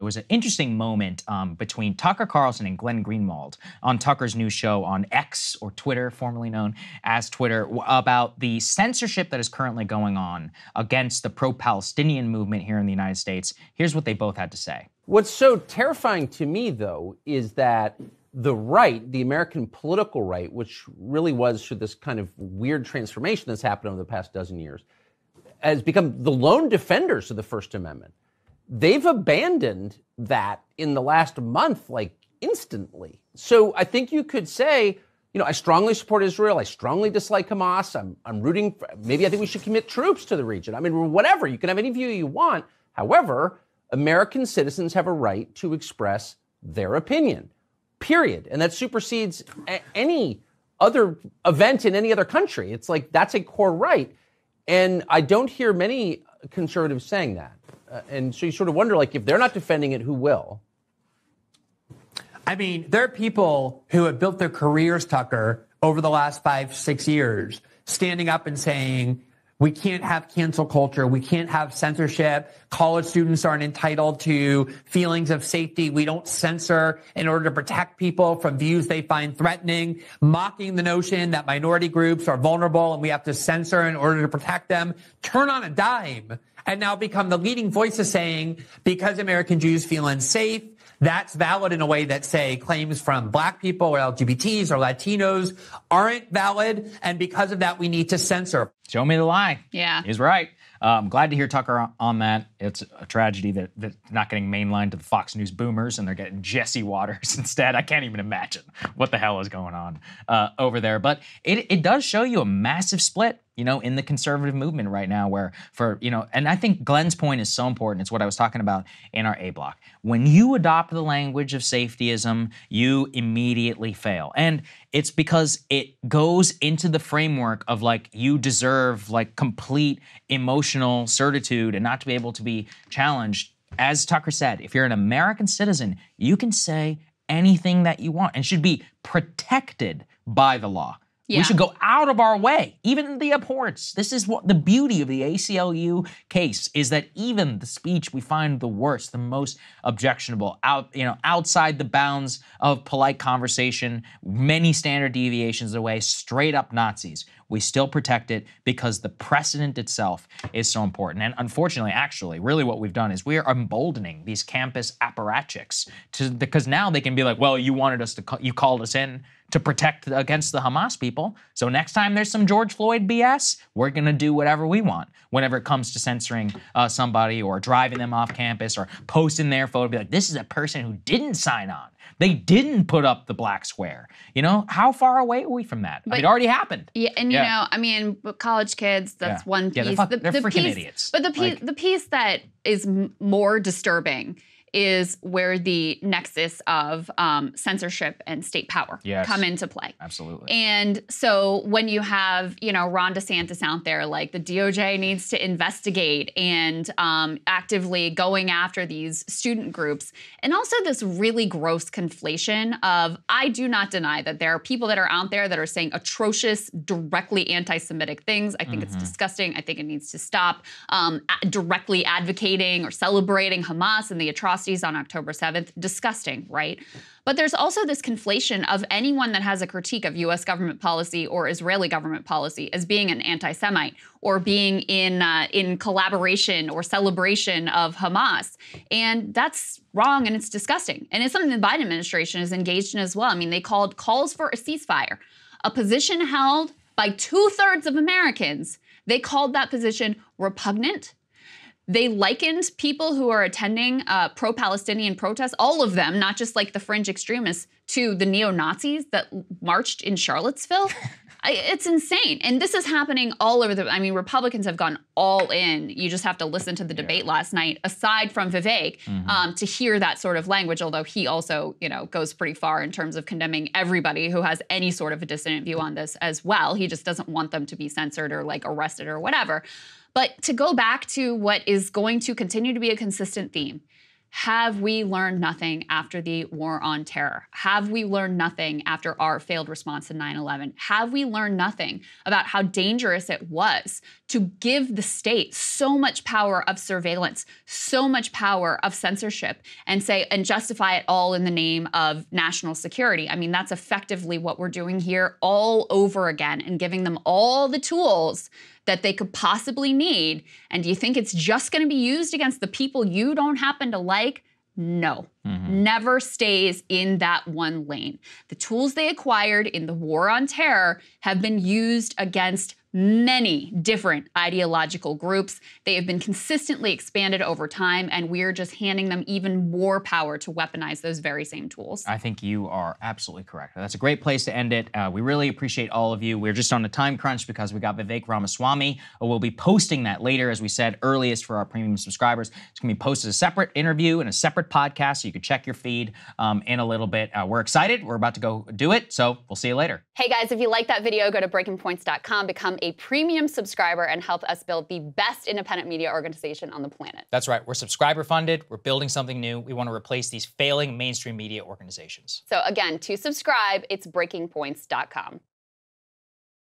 It was an interesting moment um, between Tucker Carlson and Glenn Greenwald on Tucker's new show on X or Twitter, formerly known as Twitter, about the censorship that is currently going on against the pro Palestinian movement here in the United States. Here's what they both had to say. What's so terrifying to me, though, is that the right, the American political right, which really was through this kind of weird transformation that's happened over the past dozen years, has become the lone defenders of the First Amendment they've abandoned that in the last month, like instantly. So I think you could say, you know, I strongly support Israel. I strongly dislike Hamas. I'm, I'm rooting for, maybe I think we should commit troops to the region. I mean, whatever. You can have any view you want. However, American citizens have a right to express their opinion, period. And that supersedes a- any other event in any other country. It's like that's a core right. And I don't hear many conservatives saying that. Uh, and so you sort of wonder, like, if they're not defending it, who will? I mean, there are people who have built their careers, Tucker, over the last five, six years, standing up and saying, we can't have cancel culture. We can't have censorship. College students aren't entitled to feelings of safety. We don't censor in order to protect people from views they find threatening, mocking the notion that minority groups are vulnerable and we have to censor in order to protect them. Turn on a dime and now become the leading voices saying because American Jews feel unsafe, that's valid in a way that say claims from black people or LGBTs or Latinos aren't valid. And because of that, we need to censor. Show me the lie. Yeah. He's right. I'm um, glad to hear Tucker on that. It's a tragedy that that's not getting mainlined to the Fox News boomers and they're getting Jesse Watters instead. I can't even imagine what the hell is going on uh, over there. But it, it does show you a massive split you know, in the conservative movement right now, where for, you know, and I think Glenn's point is so important. It's what I was talking about in our A block. When you adopt the language of safetyism, you immediately fail. And it's because it goes into the framework of like, you deserve like complete emotional certitude and not to be able to be challenged. As Tucker said, if you're an American citizen, you can say anything that you want and should be protected by the law. Yeah. We should go out of our way, even the abhorrence. This is what the beauty of the ACLU case is that even the speech we find the worst, the most objectionable, out you know, outside the bounds of polite conversation, many standard deviations away, straight up Nazis. We still protect it because the precedent itself is so important. And unfortunately, actually, really what we've done is we are emboldening these campus apparatchiks to because now they can be like, well, you wanted us to, you called us in to protect against the Hamas people. So next time there's some George Floyd BS, we're going to do whatever we want whenever it comes to censoring uh, somebody or driving them off campus or posting their photo. Be like, this is a person who didn't sign on. They didn't put up the black square. You know, how far away are we from that? But, I mean, it already happened. Yeah, and you yeah. know, I mean, college kids, that's yeah. one piece. Yeah, they're, fuck, the, they're the freaking piece, idiots. But the piece, like, the piece that is more disturbing is where the nexus of um, censorship and state power yes, come into play. Absolutely. And so when you have, you know, Ron DeSantis out there, like the DOJ needs to investigate and um, actively going after these student groups, and also this really gross conflation of I do not deny that there are people that are out there that are saying atrocious, directly anti-Semitic things. I think mm-hmm. it's disgusting. I think it needs to stop. Um, directly advocating or celebrating Hamas and the atrocities atrocities on October 7th. Disgusting, right? But there's also this conflation of anyone that has a critique of US government policy or Israeli government policy as being an anti Semite or being in, uh, in collaboration or celebration of Hamas. And that's wrong and it's disgusting. And it's something the Biden administration is engaged in as well. I mean, they called calls for a ceasefire, a position held by two thirds of Americans. They called that position repugnant they likened people who are attending uh, pro Palestinian protests, all of them, not just like the fringe extremists, to the neo Nazis that marched in Charlottesville. It's insane. And this is happening all over the. I mean, Republicans have gone all in. You just have to listen to the debate yeah. last night, aside from Vivek, mm-hmm. um, to hear that sort of language. Although he also, you know, goes pretty far in terms of condemning everybody who has any sort of a dissident view on this as well. He just doesn't want them to be censored or like arrested or whatever. But to go back to what is going to continue to be a consistent theme have we learned nothing after the war on terror? Have we learned nothing after our failed response to 9 11? Have we learned nothing about how dangerous it was to give the state so much power of surveillance, so much power of censorship, and say, and justify it all in the name of national security? I mean, that's effectively what we're doing here all over again and giving them all the tools that they could possibly need. And do you think it's just going to be used against the people you don't happen to like? No, mm-hmm. never stays in that one lane. The tools they acquired in the war on terror have been used against many different ideological groups. They have been consistently expanded over time, and we're just handing them even more power to weaponize those very same tools. I think you are absolutely correct. That's a great place to end it. Uh, we really appreciate all of you. We're just on a time crunch because we got Vivek Ramaswamy. We'll be posting that later, as we said, earliest for our premium subscribers. It's going to be posted as a separate interview and a separate podcast, so you can check your feed um, in a little bit. Uh, we're excited. We're about to go do it, so we'll see you later. Hey guys, if you like that video, go to breakingpoints.com, become a premium subscriber and help us build the best independent media organization on the planet. That's right. We're subscriber funded. We're building something new. We want to replace these failing mainstream media organizations. So again, to subscribe, it's breakingpoints.com.